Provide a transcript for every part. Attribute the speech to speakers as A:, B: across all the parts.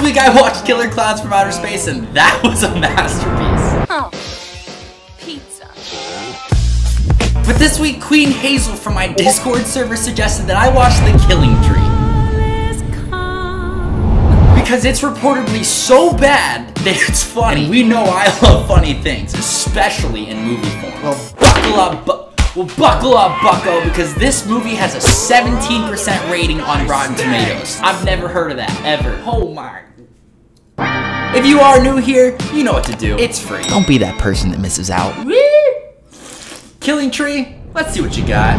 A: Last week I watched Killer Clowns from Outer Space and that was a masterpiece.
B: Oh, pizza.
A: But this week Queen Hazel from my Discord server suggested that I watch The Killing Tree. Because it's reportedly so bad that it's funny. And we know I love funny things, especially in movie form. Well, buckle up, bu well, buckle up, bucko, because this movie has a 17% rating on Rotten Tomatoes. I've never heard of that, ever. Oh my. If you are new here, you know what to do. It's free. Don't be that person that misses out. Killing Tree, let's see what you got.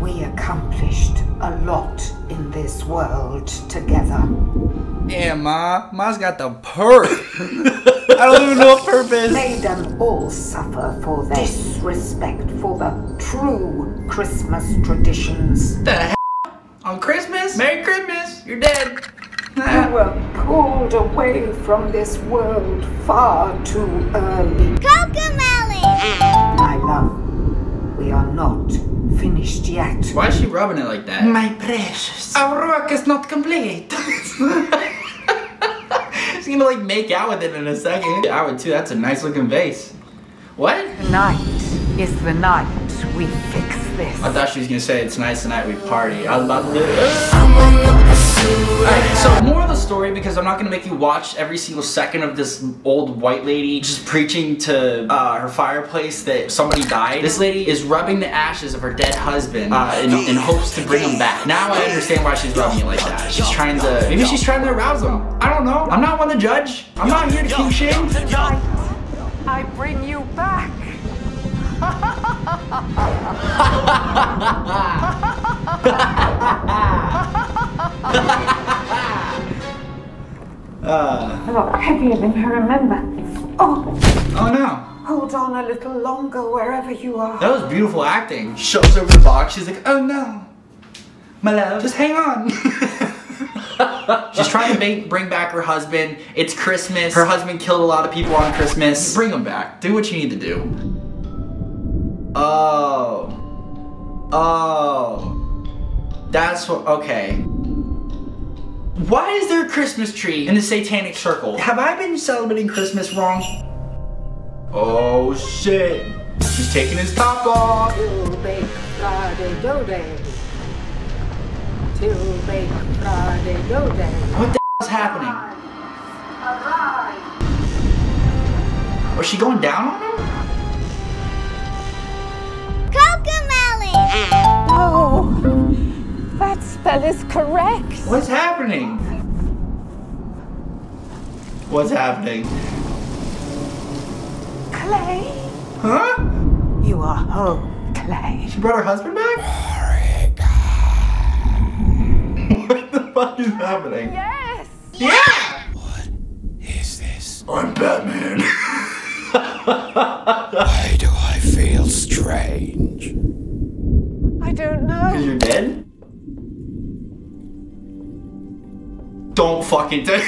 C: We accomplished a lot in this world together.
A: Yeah, Ma. Ma's got the perk. I don't even know what perp is.
C: May them all suffer for their disrespect for the true Christmas traditions.
A: The hell? On Christmas? Merry Christmas. You're dead.
C: You were pulled away from this world far too early.
B: Cocomelon!
C: My love, we are not finished yet.
A: Why is she rubbing it like that?
C: My precious.
A: Our work is not complete. She's gonna like make out with it in a second. I would too. That's a nice looking vase. What?
C: Tonight is the night we fix this.
A: I thought she was gonna say it's nice tonight we party. I was about to do story because I'm not gonna make you watch every single second of this old white lady just preaching to uh, her fireplace that somebody died. This lady is rubbing the ashes of her dead husband uh, in, in hopes to bring him back. Now I understand why she's rubbing it like that. She's trying to, maybe she's trying to arouse him. I don't know. I'm not one to judge. I'm not here to keep shame.
C: Tonight, I bring you back.
A: Uh,
C: A lot heavier than I remember. Oh,
A: oh no.
C: hold on a little longer wherever you are.
A: That was beautiful acting. Shows over the box. She's like, oh no. My love, just hang on. She's trying to ba- bring back her husband. It's Christmas. Her husband killed a lot of people on Christmas. Bring him back. Do what you need to do. Oh. Oh. That's what. Okay. Why is there a Christmas tree in the satanic circle? Have I been celebrating Christmas wrong? Oh shit. He's taking his top off.
C: Till bake Friday go day. Till bake Friday go day.
A: What the is happening?
C: Arise.
A: Was she going down on him?
B: Cocomelon!
C: Oh, that spell is correct.
A: What's happening? What's happening?
C: Clay,
A: Huh?
C: you are home, Clay.
A: She brought her husband back? what the fuck is happening?
C: Yes.
A: Yeah!
D: Is this?
A: I'm Batman.
D: Why do I feel strange?
C: I don't
A: Because
C: know.
A: you're dead? Don't fucking do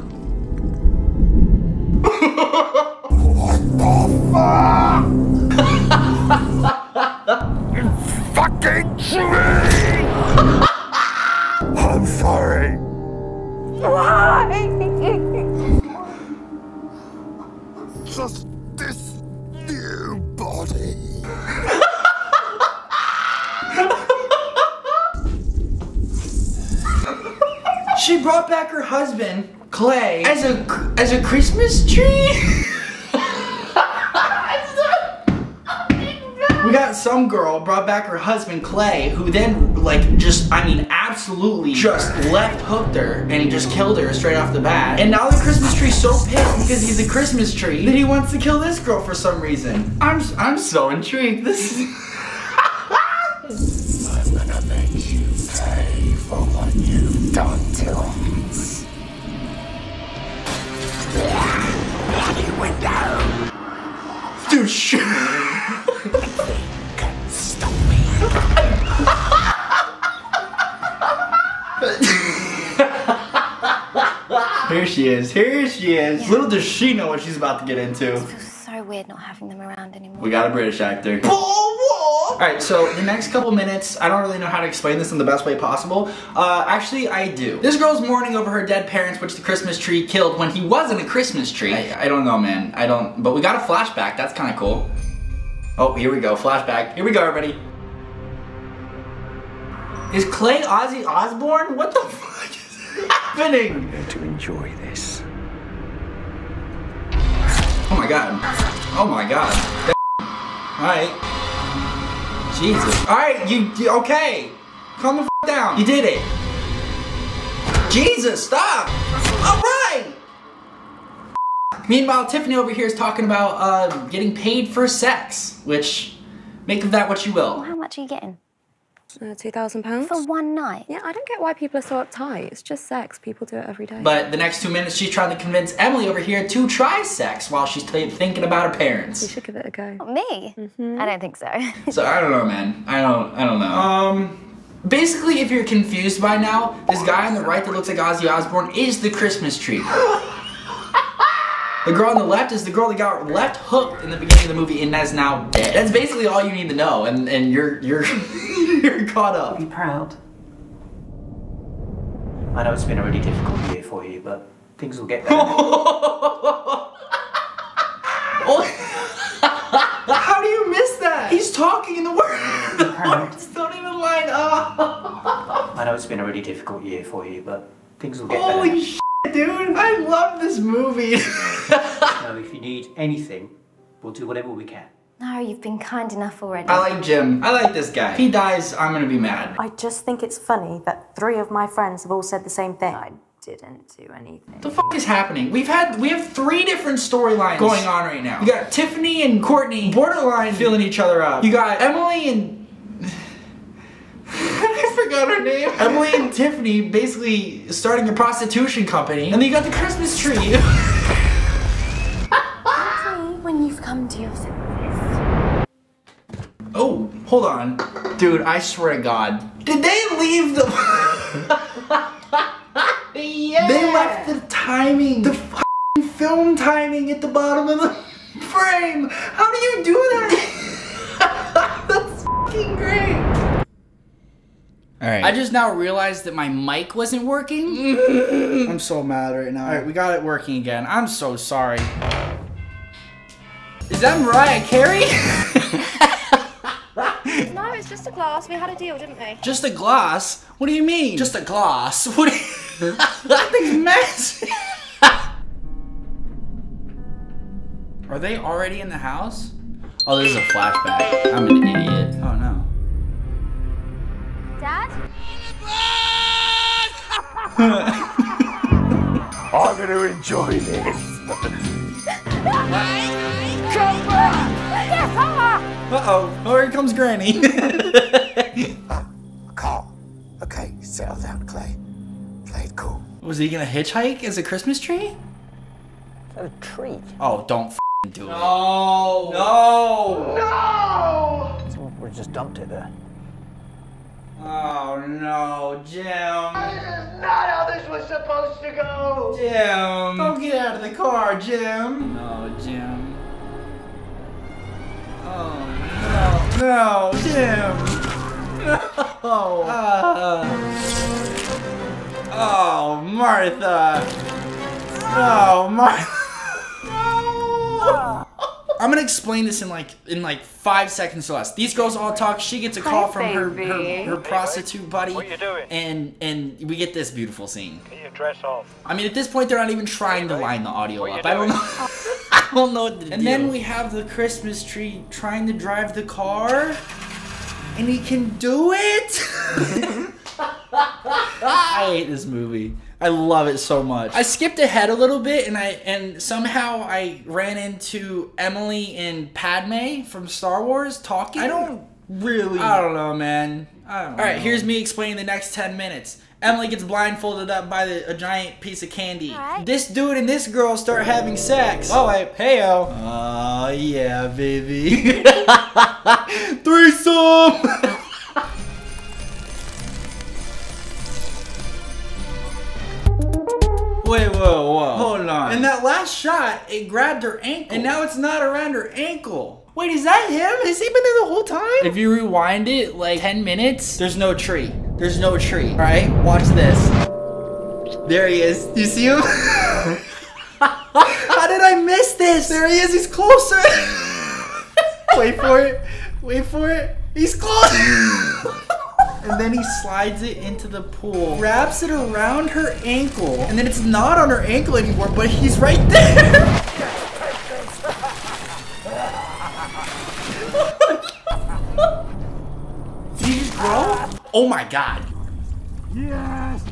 A: She brought back her husband, Clay, as a as a Christmas tree. we got some girl brought back her husband Clay, who then like just I mean absolutely just left hooked her and he just killed her straight off the bat. And now the Christmas tree's so pissed because he's a Christmas tree that he wants to kill this girl for some reason. I'm I'm so intrigued. This is.
D: I'm gonna make you pay for what you've done to us. Bloody window!
A: Dude, shit.
D: Stop me.
A: Here she is. Here she is. Little does she know what she's about to get into.
B: Feels so weird not having them around anymore.
A: We got a British actor. Paul All right, so the next couple minutes, I don't really know how to explain this in the best way possible. Uh, actually, I do. This girl's mourning over her dead parents, which the Christmas tree killed when he wasn't a Christmas tree. I, I don't know, man. I don't. But we got a flashback. That's kind of cool. Oh, here we go. Flashback. Here we go, everybody. Is Clay Ozzy Osbourne? What the fuck is happening?
D: To enjoy this.
A: Oh my god. Oh my god. Alright. Jesus. Alright, you, you- okay. Calm the f down. You did it. Jesus, stop. Alright. Meanwhile, Tiffany over here is talking about uh, getting paid for sex, which make of that what you will.
B: How much are you getting?
E: Uh, two thousand pounds.
B: For one night?
E: Yeah, I don't get why people are so uptight. It's just sex. People do it every day.
A: But the next two minutes, she's trying to convince Emily over here to try sex while she's t- thinking about her parents.
E: you
A: parents.
E: should give it a go.
B: Not me? I don't think so.
A: So I don't know, man. I don't. I don't know. Um, basically, if you're confused by now, this guy on the right that looks like Ozzy Osbourne is the Christmas tree. The girl on the left is the girl that got left hooked in the beginning of the movie and is now dead. That's basically all you need to know, and and you're you're you're caught up.
F: Be proud. I know it's been a really difficult year for you, but things will get better.
A: How do you miss that? He's talking in the word. The words don't even line up.
F: I know it's been a really difficult year for you, but things will get
A: Holy
F: better.
A: shit, dude! I love this movie.
F: So if you need anything, we'll do whatever we can.
B: No, you've been kind enough already.
A: I like Jim. I like this guy. If he dies, I'm gonna be mad.
G: I just think it's funny that three of my friends have all said the same thing.
B: I didn't do anything.
A: What the fuck is happening? We've had we have three different storylines going on right now. You got Tiffany and Courtney borderline feeling each other up. You got Emily and I forgot her name. Emily and Tiffany basically starting a prostitution company, and then you got the Christmas tree.
B: when you've come to your senses.
A: oh, hold on, dude! I swear to God, did they leave the? yeah. They left the timing, the fucking film timing at the bottom of the frame. How do you do that? That's fucking great. All right. I just now realized that my mic wasn't working. I'm so mad right now. All right, we got it working again. I'm so sorry. Is that Mariah Carey?
E: No, it's just a glass. We had a deal, didn't we?
A: Just a glass? What do you mean? Just a glass? What? Do you... that thing's messy. Are they already in the house? Oh, this is a flashback. I'm an idiot. Oh no.
B: Dad?
D: I'm gonna enjoy this.
A: Uh oh. Oh, here comes Granny.
D: A car. Okay, settle down, Clay. Play it cool.
A: Was he gonna hitchhike as a Christmas tree?
F: Is that A tree?
A: Oh, don't f do it. No. No. No!
F: We just dumped it there.
A: Oh no, Jim.
H: This is Not how this was supposed to go.
A: Jim. Don't get out of the car, Jim. No, Jim. Oh no. Jim. No. Uh, oh, Martha. Oh, Martha. No. I'm gonna explain this in like in like five seconds or less. These girls all talk. She gets a call from her, her her prostitute buddy,
H: What you doing?
A: and and we get this beautiful scene.
H: Get your dress off.
A: I mean, at this point, they're not even trying to line the audio
H: What
A: up. I don't know. I don't know what to do. And then we have the Christmas tree trying to drive the car, and he can do it. I hate this movie. I love it so much. I skipped ahead a little bit, and I and somehow I ran into Emily and Padme from Star Wars talking. I don't really. I don't know, man. I don't know. All right, here's me explaining the next ten minutes. Emily gets blindfolded up by the, a giant piece of candy.
B: Alright.
A: This dude and this girl start having sex. Oh wait, heyo. Oh yeah, baby. Threesome. Wait, whoa, whoa. Hold on. In that last shot, it grabbed her ankle. And now it's not around her ankle.
I: Wait, is that him? Has he been there the whole time?
A: If you rewind it like 10 minutes, there's no tree. There's no tree. All right, watch this.
I: There he is. You see him? How did I miss this? There he is. He's closer. Wait for it. Wait for it. He's close.
A: And then he slides it into the pool, wraps it around her ankle, and then it's not on her ankle anymore, but he's right there. Did he just grow? Oh my god.
D: Yes!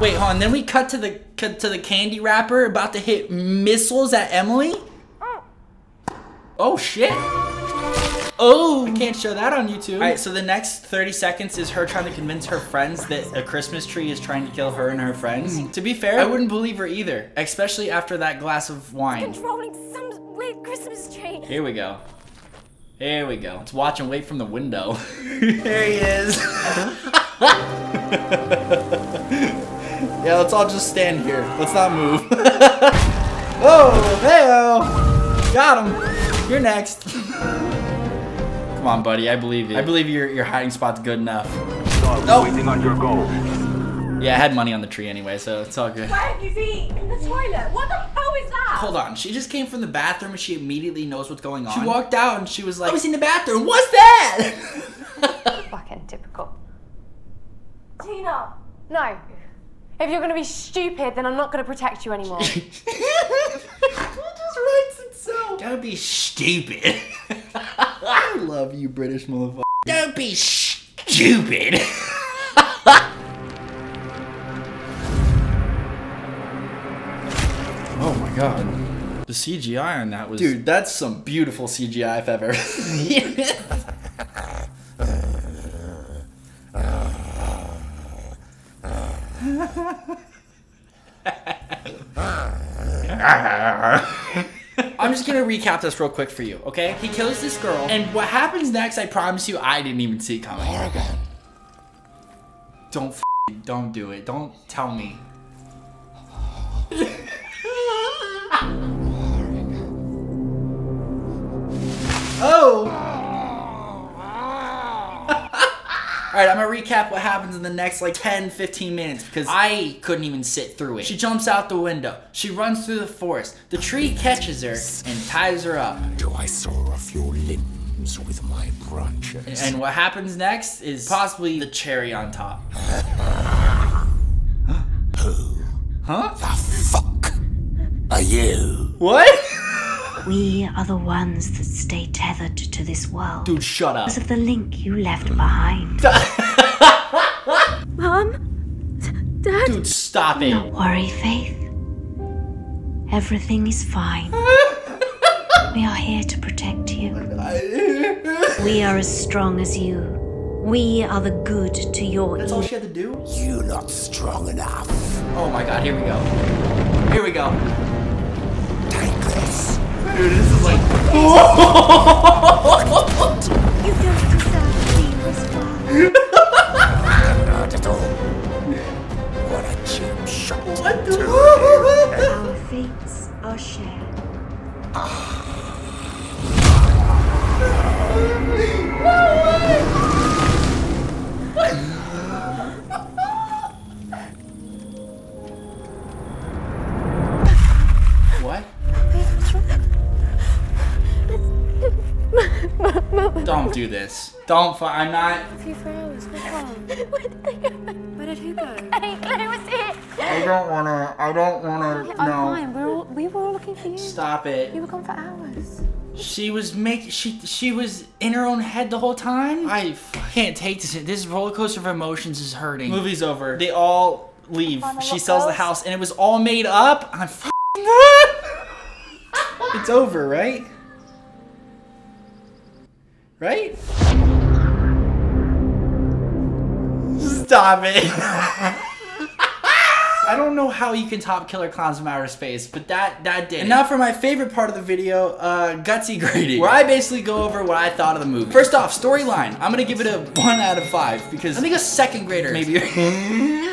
A: Wait, hold on. Then we cut to the cut to the candy wrapper about to hit missiles at Emily. Oh shit. Oh, I can't show that on YouTube. All right, so the next 30 seconds is her trying to convince her friends that a Christmas tree is trying to kill her and her friends. Mm, to be fair, I wouldn't believe her either, especially after that glass of wine.
B: Controlling some weird Christmas tree.
A: Here we go. Here we go. Let's watch and wait from the window. there he is. yeah, let's all just stand here. Let's not move. oh, hey Got him. You're next. Come on, buddy. I believe you. I believe your your hiding spot's good enough.
J: Start waiting on your goal.
A: Yeah, I had money on the tree anyway, so it's all good.
K: Where is he? In the toilet. What the hell is that?
A: Hold on. She just came from the bathroom and she immediately knows what's going on.
I: She walked out and she was like,
A: I was in the bathroom. What's that?
B: Fucking typical.
K: Tina.
B: No. If you're gonna be stupid, then I'm not gonna protect you anymore.
I: it just writes itself.
A: Don't be stupid.
I: I love you, British motherfucker.
A: Don't be stupid. oh my god. The CGI on that was.
I: Dude, that's some beautiful CGI if ever seen it.
A: I'm just gonna recap this real quick for you, okay? He kills this girl, and what happens next, I promise you, I didn't even see coming.
D: Morgan.
A: Don't f don't do it. Don't tell me. Alright, I'm gonna recap what happens in the next like 10, 15 minutes because I couldn't even sit through it. She jumps out the window. She runs through the forest. The tree catches her and ties her up.
D: Do I saw off your limbs with my branches?
A: And what happens next is possibly the cherry on top.
D: Who
A: Huh?
D: the fuck are you?
A: What?
L: We are the ones that stay tethered to this world.
A: Dude, shut up.
L: Because of the link you left behind.
E: Mom? Dad?
A: Dude, stop it.
L: Don't worry, Faith. Everything is fine. we are here to protect you. We are as strong as you. We are the good to your
A: That's all she had to do?
D: You're not strong enough.
A: Oh my god, here we go. Here we go. Dude, this is like.
E: Don't
A: do this. Don't. Fu- I'm not.
E: A few hours. What's wrong? Where did they go? Where did who go?
B: Hey, Claire was it.
A: I don't wanna. I don't wanna.
E: I'm
A: No.
E: fine. We're all, we were all looking for you.
A: Stop it.
E: You were gone for hours.
A: She was make she she was in her own head the whole time. I f- can't take this. This roller coaster of emotions is hurting. Movie's over. They all leave. She
B: what
A: sells the house, and it was all made up. I'm. F- it's over, right? Right? Stop it. I don't know how you can top Killer Clowns from Outer Space, but that that did. And now for my favorite part of the video, uh, gutsy grading, where I basically go over what I thought of the movie. First off, storyline. I'm gonna give it a one out of five because I think a second grader maybe.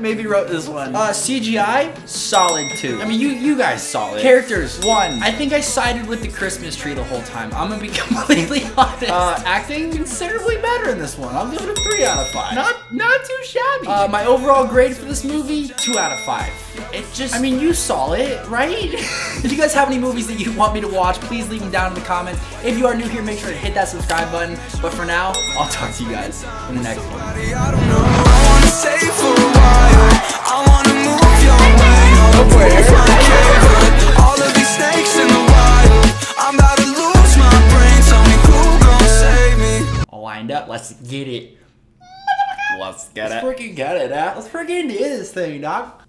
A: maybe wrote this one. Uh, CGI, solid two. I mean, you you guys solid. Characters, one. I think I sided with the Christmas tree the whole time. I'm gonna be completely honest. Uh, acting, considerably better in this one. I'll give it a three out of five. Not not too shabby. Uh, my overall grade for this movie, two out of five. It just, I mean, you saw it, right? if you guys have any movies that you want me to watch, please leave them down in the comments. If you are new here, make sure to hit that subscribe button. But for now, I'll talk to you guys in the next one. All lined up. Let's get it. Let's get it.
I: Let's freaking get it, huh? Let's freaking do this thing, dog.